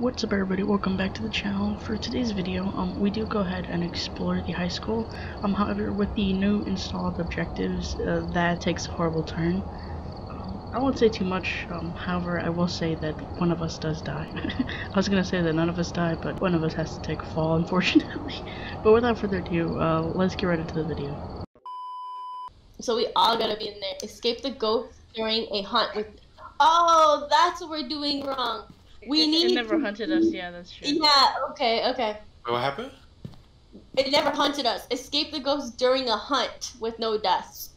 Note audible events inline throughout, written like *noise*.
What's up everybody, welcome back to the channel. For today's video, um, we do go ahead and explore the high school. Um, however, with the new installed objectives, uh, that takes a horrible turn. Um, I won't say too much, um, however, I will say that one of us does die. *laughs* I was gonna say that none of us die, but one of us has to take a fall, *laughs* unfortunately. but without further ado, uh, let's get right into the video. So we all gotta be in there. Escape the ghost during a hunt with. Oh, that's what we're doing wrong. We it, need. It never hunted us, yeah, that's true. Yeah, okay, okay. Wait, what happened? It never hunted us. Escape the ghost during a hunt with no deaths.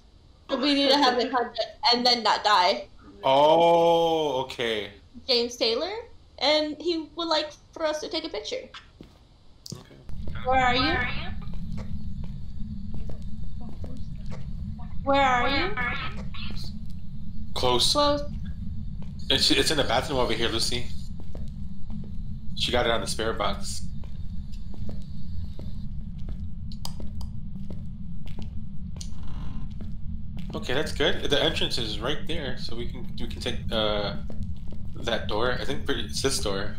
So we need to have it hunt and then not die. Oh, okay. James Taylor, and he would like for us to take a picture. Okay. Where are you? Where are you? Close. Close. It's, it's in the bathroom over here, Lucy. She got it on the spirit box. Okay, that's good. The entrance is right there, so we can we can take uh that door. I think it's this door.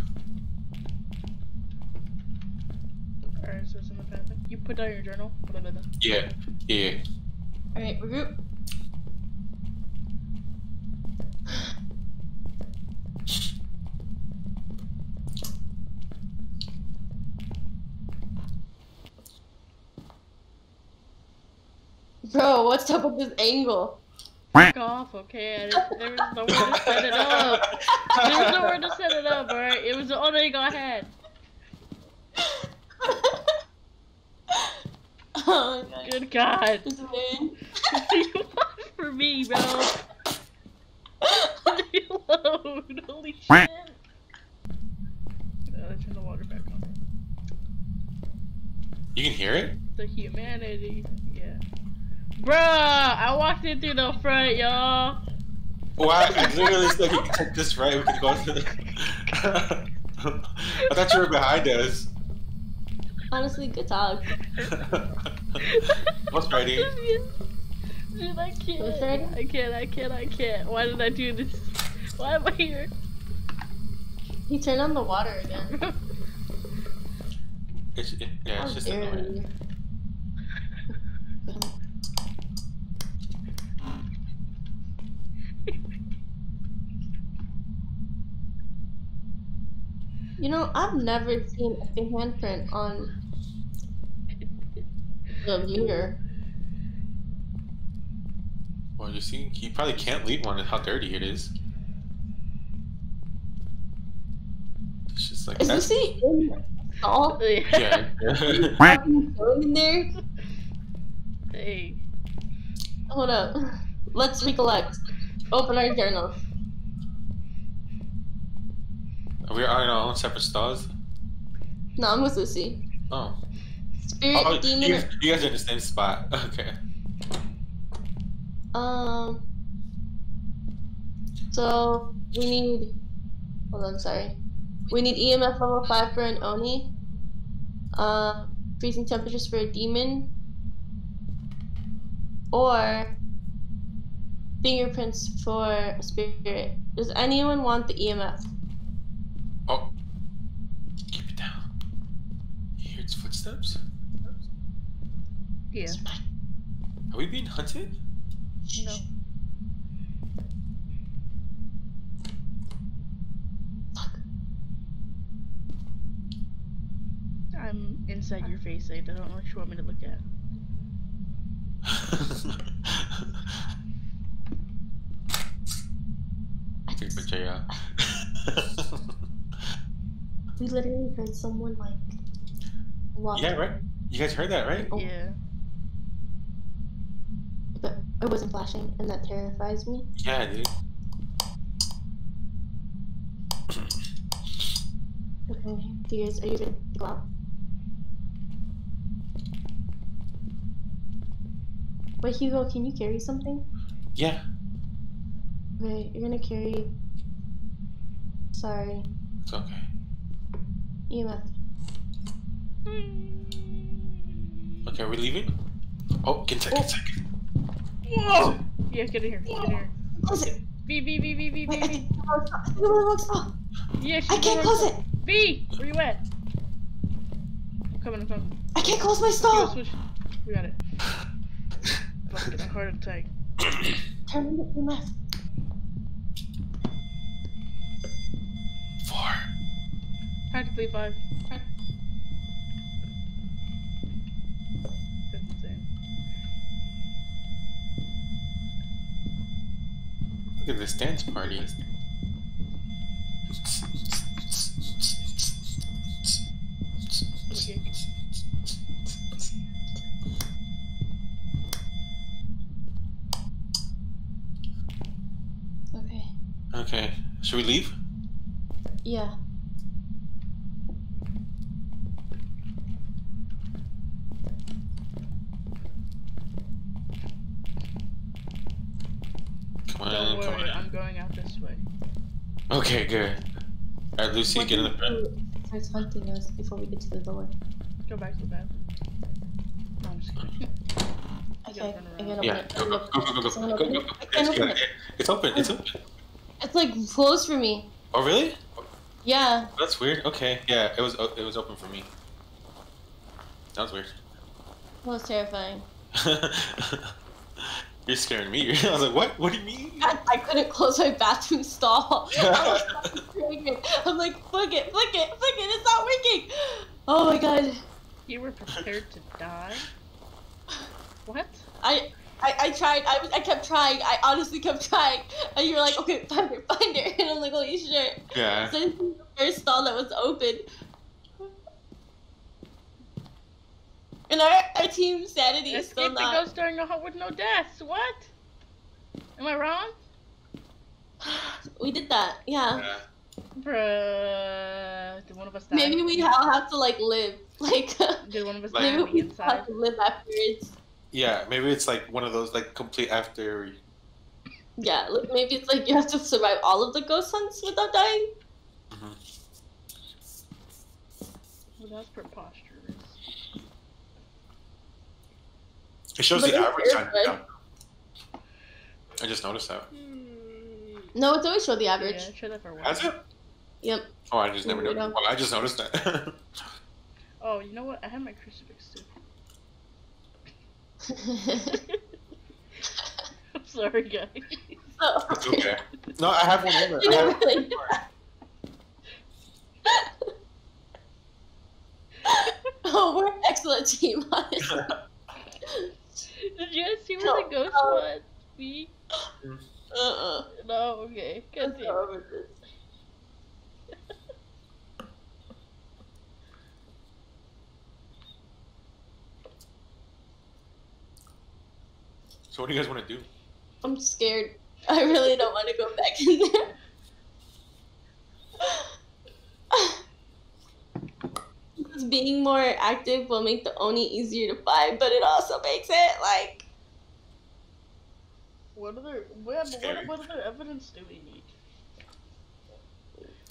Alright, so it's in the bathroom. You put down your journal? Blah, blah, blah. Yeah, yeah. Alright, regroup. *gasps* *gasps* Bro, what's up with this angle? Fuck off, okay? I didn't, there was nowhere to set it up. There was nowhere to set it up, alright? It was the only thing I had. *laughs* oh my god. Good God. This man. *laughs* you want for me, bro? Leave me alone. Holy shit. Uh, turn the water back on. You can hear it. The humanity. Yeah. Bruh, I walked in through the front, y'all. Why? I literally said you can take this right. We can go to the. *laughs* I thought you were behind us. Honestly, good talk. *laughs* What's ready? *laughs* Dude, I can't. What's ready? I can't, I can't, I can't. Why did I do this? Why am I here? He turned on the water again. It's, yeah, How it's just dare annoying. You. You know, I've never seen a handprint on the mirror. Well, you see, you probably can't leave one. How dirty it is. It's just like Is that's Lucy in the stall? *laughs* yeah. Fucking *laughs* going in there? Hey. Hold up. Let's recollect. Open our journal. We're on our own separate stalls. No, I'm with Lucy. Oh. Spirit, oh you, demon. guys, you guys are in the same spot. *laughs* Okay. Um. So we need. Hold on, sorry. We need EMF level five for an Oni. Uh, freezing temperatures for a demon. Or fingerprints for a spirit. Does anyone want the EMF? Oh. Keep it down. You hear its footsteps? Yeah. Are we being hunted? No. Fuck. I'm inside your face, I don't know what you want me to look at. Take a picture, yeah. We literally heard someone like. Walk. yeah, right? You guys heard that, right? Oh. Yeah. But it wasn't flashing, and that terrifies me. Yeah, dude. Okay, do you guys, are you ready to go out? Wait, Hugo, can you carry something? Yeah, Okay, you're gonna carry. Sorry, it's okay. EMF. Okay, are we leaving? Oh, get a second, Oh. second. Whoa! Yeah, get in here, get in here. Close it! Beep, beep, beep, beep, beep, Wait, I beep, think the works off. I think the works off. beep. Yeah, I can't close it! B, where you at? I'm coming, I'm coming. I can't close my Yo, stall. switch. We got it. Fuck, get a heart attack. *coughs* Turn on the EMF. Four. Practically five. That's insane. Look at this dance party. Okay, good. Alright, Lucy, What get in the if bed. he Starts hunting us before we get to the door. Go back to the bathroom. No, I'm just kidding. Okay. gotta run I around. gotta Yeah, open go, it. go, go, go, go, Someone go, open go, go. I open it. It's open, it's open. It's like closed for me. Oh, really? Yeah. That's weird. Okay, yeah, it was it was open for me. That was weird. That was terrifying. *laughs* You're scaring me. *laughs* I was like, what? What do you mean? I, I couldn't close my bathroom stall. *laughs* I was fucking I'm like, fuck it, fuck it, fuck it, it's not working. Oh my god. You were prepared to die? What? I I, I tried, I, I kept trying, I honestly kept trying. And you were like, okay, find her, find her. *laughs* And I'm like, holy shit. Yeah. So this is the first stall that was open. And our, our team sanity is still not. Escape the not. ghost during no with no deaths. What? Am I wrong? *sighs* We did that, yeah. yeah. Bruh. Did one of us die? Maybe we all have to like live. *laughs* Like, *laughs* Did one of us Like- die maybe on the we inside? have to live afterwards. Yeah, maybe it's like one of those like complete after. Yeah, maybe it's like you have to survive all of the ghost hunts without dying. Mhm. Well, that's preposterous. It shows But the average time. Yeah. I just noticed that. Hmm. No, it's always show the average. Yeah, try that for a while. Has it? Yep. Oh, I just never Yeah. noticed. Well, I just noticed that. *laughs* Oh, you know what? I have my crucifix too. *laughs* *laughs* I'm sorry, guys. so, it's okay. No, I have one here. You I never have- really- oh, we're an excellent team, honestly. Did you guys see where No, the ghost um, no. was? Me? Uh-uh. No, okay. God Let's damn go it. over this. So what do you guys want to do? I'm scared. *laughs* I really don't want to go back in there. *laughs* Because Being more active will make the Oni easier to find, but it also makes it like What other what, Scary. what, what other evidence do we need?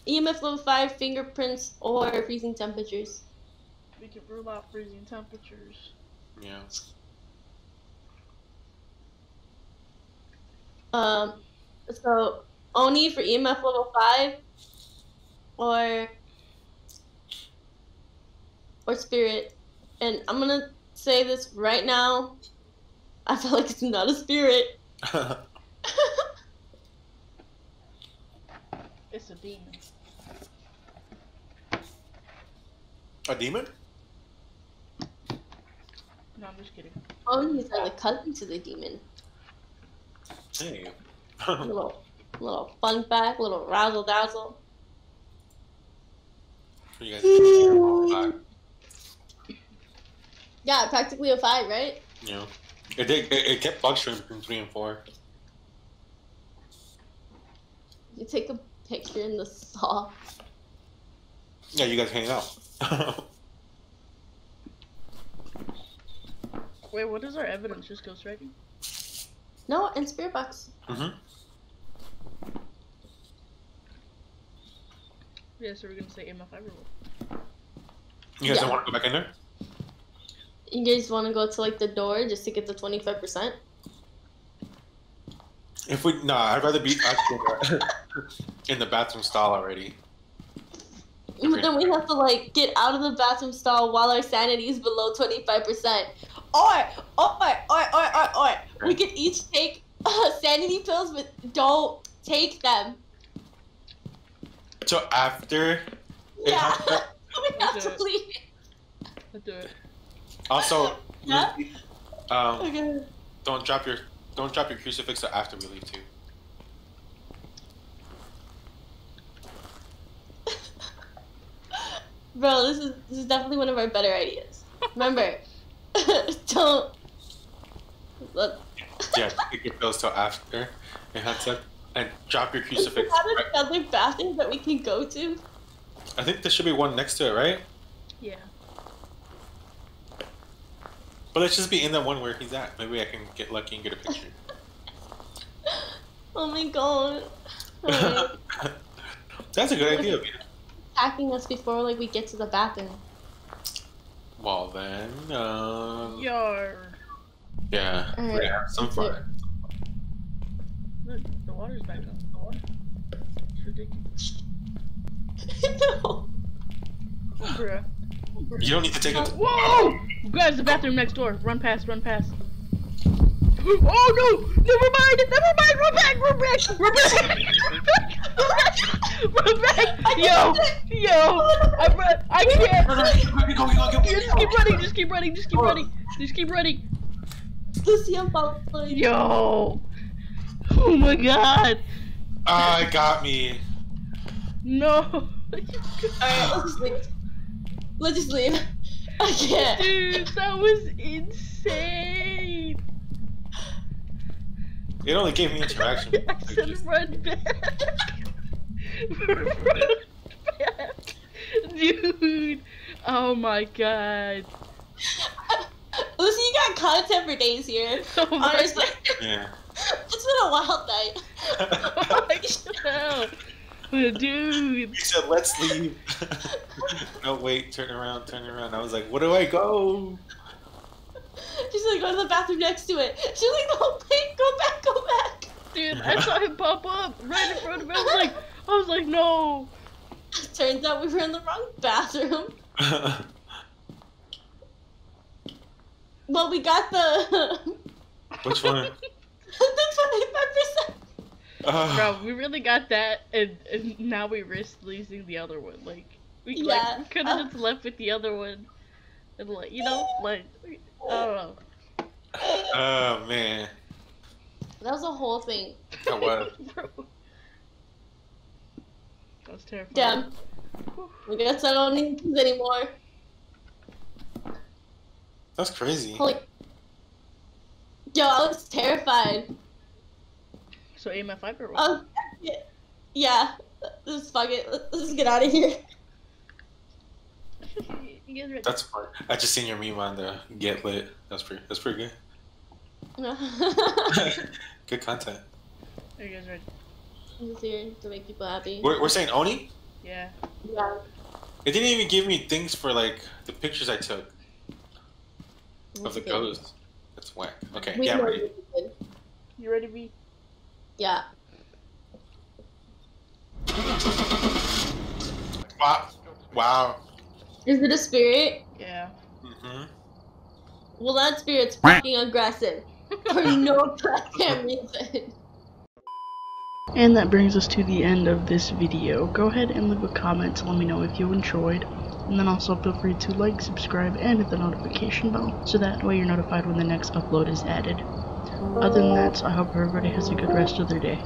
EMF level 5, fingerprints, or freezing temperatures. We can rule out freezing temperatures. Yeah. Um, so Oni for EMF level 5, or or spirit. And I'm gonna say this right now. I feel like it's not a spirit. It's a demon. A demon? No, I'm just kidding. Oh, Onis are the cousin to the demon. Hey. *laughs* little little fun fact, little razzle dazzle. you guys Yeah, practically a five, right? you know, it, did, it, it kept fluctuating between three and four. You take a picture in the saw. Yeah, you guys hang out. *laughs* Wait, what is our evidence? Just ghost writing? No, and spirit box. Mm-hmm. Yeah, so we're gonna say MF Everwood. You guys Yeah. don't want to go back in there? You guys want to go to like the door just to get the twenty five percent? If we, nah, I'd rather be in the- bathroom stall already. But then we have to like get out of the bathroom stall while our sanity is below twenty five percent. Or, or, or, or, or, or, we could each take uh, sanity pills, but don't take them. So after. Yeah, has- *laughs* we have to leave. Let's do it. Also, *laughs* Yeah? um, Okay. don't drop your don't drop your crucifix after we leave too. *laughs* Bro, this is this is definitely one of our better ideas. Remember, *laughs* don't. Look, Yeah, take your pills till after it has up, and drop your is crucifix. that right- another bathroom that we can go to? I think there should be one next to it, right? Yeah. But let's just be in that one where he's at. Maybe I can get lucky and get a picture. *laughs* Oh my god. Alright. *laughs* That's a good idea. Vita. Attacking us before like we get to the bathroom. Well then, um, Yar. yeah, we're gonna have some let's fun. Look, the water's back up. The water. It's ridiculous. *laughs* no. Bruh. You don't need to take it. Whoa! Guys, the bathroom next door. Run past, run past. *gasps* Oh no! Never mind! Never mind! Run back! Run back! Run back! *laughs* Run back! Run back! Yo! Yo! I run! I can't! Go, go, go, go, go, Just keep running! Just keep running! Just keep running! Just keep running! Lucy, I'm following. you. Yo! Oh my god! Ah, it got me. No! Alright, *laughs* let's just leave. Let's just leave. *laughs* I can't. Dude, that was insane! It only gave me interaction. *laughs* I said run back. run *laughs* back. Dude. Oh my god. Lucy, you got content for days here. Oh my Honestly, yeah. it's been a wild night. Oh my god. Dude. *laughs* He said, "Let's leave." *laughs* no, wait, turn around, turn around. I was like, "Where do I go?" She's like, go to the bathroom next to it. She's like, no, wait, go back, go back. Dude, I saw him pop up right in front of me. I was like, I was like, no. Turns out we were in the wrong bathroom. *laughs* Well, we got the Which one? the 25%. Uh, Bro, we really got that, and, and now we risk losing the other one. Like, we Yeah. like we could have just left with the other one, and like you know, like I don't know. oh man, That was a whole thing. that was. *laughs* That was terrifying. Damn. I guess I don't need these anymore. That's crazy. Holy. Yo, I was terrified. So AMF Viper. what? Um, *laughs* yeah, yeah. Just fuck it. Let's get out of here. *laughs* you guys ready? That's fun. I just seen your meme on the get lit. That's pretty. That's pretty good. *laughs* good content. Are you guys ready? I'm just here to make people happy. We're, we're saying Oni. Yeah. Yeah. It didn't even give me things for like the pictures I took of the Okay. ghost. That's whack. Okay, We yeah, ready. you did. You ready, B? Yeah. Wow. Wow. Is it a spirit? Yeah. hmm Well, that spirit's fucking aggressive. *laughs* For no goddamn reason. And that brings us to the end of this video. Go ahead and leave a comment to let me know if you enjoyed. And then also feel free to like, subscribe, and hit the notification bell so that way you're notified when the next upload is added. Other than that, I hope everybody has a good rest of their day.